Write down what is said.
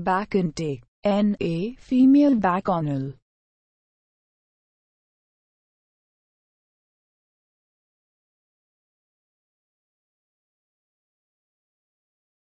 Back Bacchanate. N.A. Female back bacchanal.